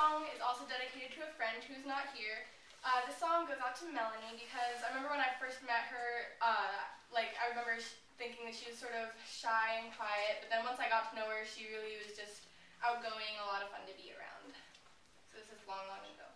song is also dedicated to a friend who's not here. Uh, this song goes out to Melanie because I remember when I first met her, uh, like I remember thinking that she was sort of shy and quiet, but then once I got to know her, she really was just outgoing, a lot of fun to be around. So this is long, long ago.